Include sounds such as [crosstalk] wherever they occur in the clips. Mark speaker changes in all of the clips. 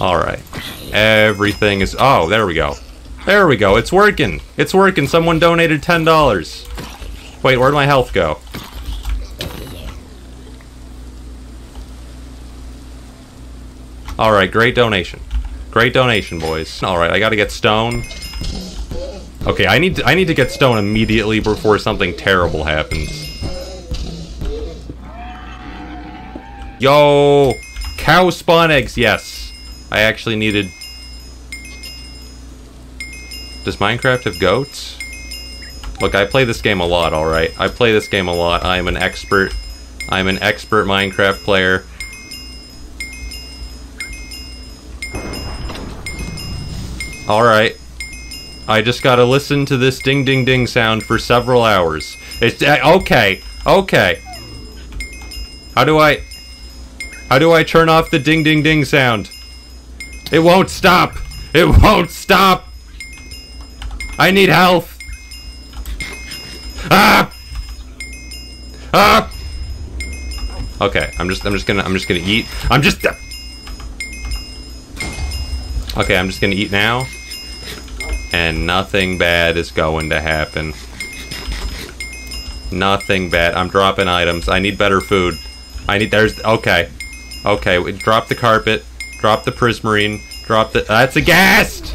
Speaker 1: Alright. Everything is... Oh, there we go. There we go. It's working. It's working. Someone donated $10. Wait, where'd my health go? Alright, great donation. Great donation, boys. Alright, I gotta get stone. Okay, I need to, I need to get stone immediately before something terrible happens. Yo! Cow spawn eggs, yes. I actually needed... Does Minecraft have goats? Look, I play this game a lot, alright? I play this game a lot. I am an expert. I'm an expert Minecraft player. Alright. I just gotta listen to this ding ding ding sound for several hours. It's uh, okay, okay. How do I How do I turn off the ding ding ding sound? It won't stop. It won't stop. I need health. Ah! Ah! Okay, I'm just I'm just gonna I'm just gonna eat. I'm just Okay, I'm just gonna eat now and nothing bad is going to happen. Nothing bad. I'm dropping items. I need better food. I need, there's, okay. Okay, drop the carpet. Drop the prismarine. Drop the, that's a ghast!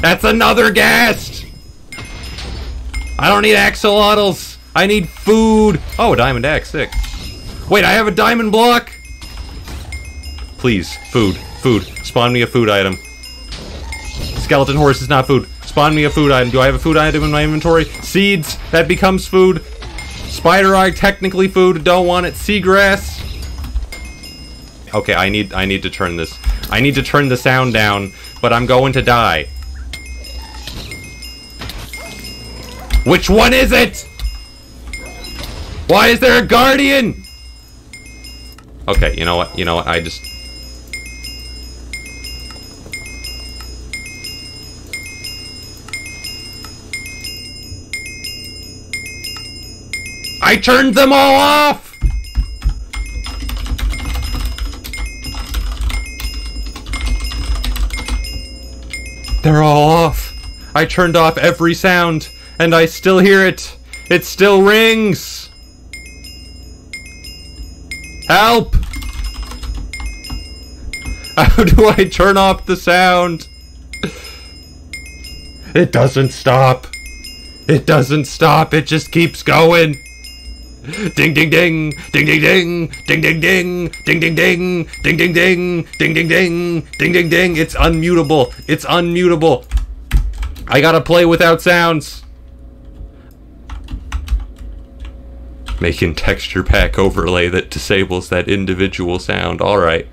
Speaker 1: That's another ghast! I don't need axolotls! I need food! Oh, a diamond axe, sick. Wait, I have a diamond block? Please, food, food. Spawn me a food item. Skeleton horse is not food. Spawn me a food item. Do I have a food item in my inventory? Seeds. That becomes food. Spider eye, technically food. Don't want it. Seagrass. Okay, I need I need to turn this. I need to turn the sound down, but I'm going to die. Which one is it? Why is there a guardian? Okay, you know what? You know what? I just I turned them all off! They're all off. I turned off every sound, and I still hear it. It still rings. Help! [laughs] How do I turn off the sound? It doesn't stop. It doesn't stop. It just keeps going. Ding ding ding, ding ding ding, ding ding ding, ding ding ding, ding ding ding, ding ding ding, ding ding ding. It's unmutable. It's unmutable. I gotta play without sounds. Making texture pack overlay that disables that individual sound. Alright.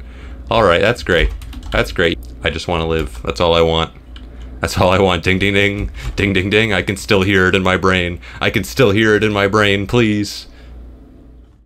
Speaker 1: Alright, that's great. That's great. I just want to live. That's all I want. That's all I want. Ding ding ding. Ding ding ding. I can still hear it in my brain. I can still hear it in my brain, please.